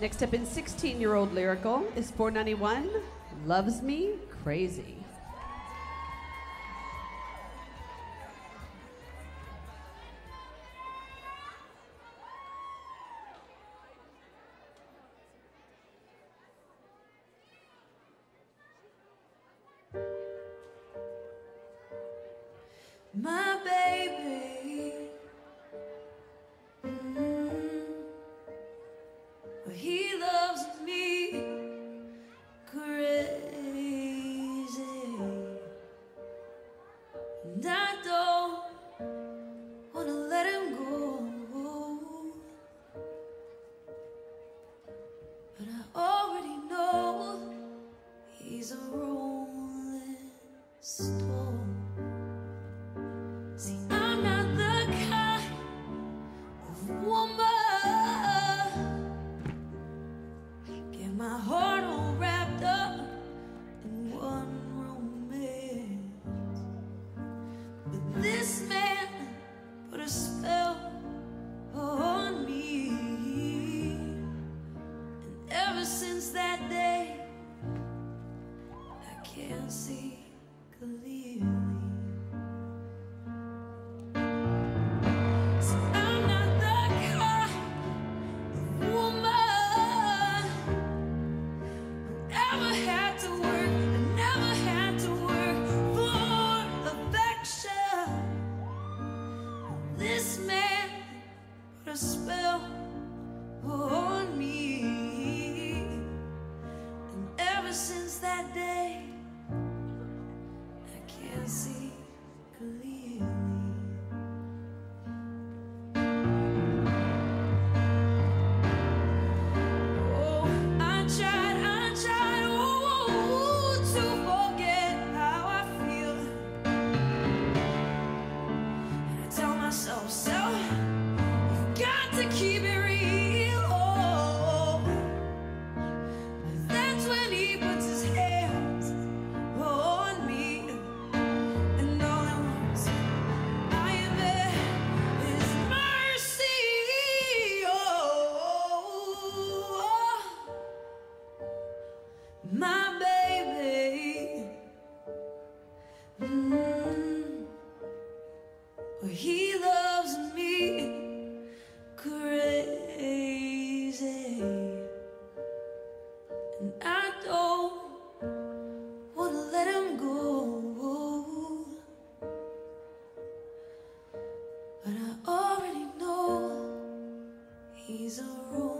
Next up in 16 year old lyrical is 491 Loves Me Crazy. My already know he's a rolling stone. Since that day, I can't see clearly. I'm not the kind of woman who had to work, never had to work for affection. This man put a spell But I already know he's a rolling